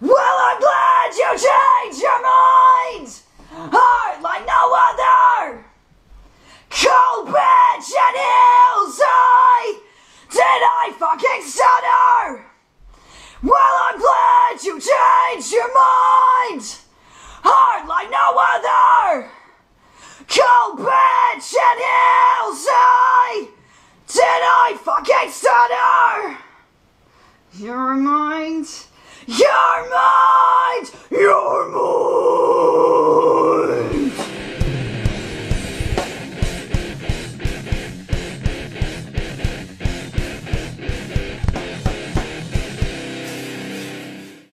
Well, I'm glad you changed your mind. Hard like no other. Cold bitch and hillside. Did I fucking stutter? Well, I'm glad you changed your mind. Hard like no other. Cold bitch and hillside. Did I fucking stutter? Your mind. Your mind.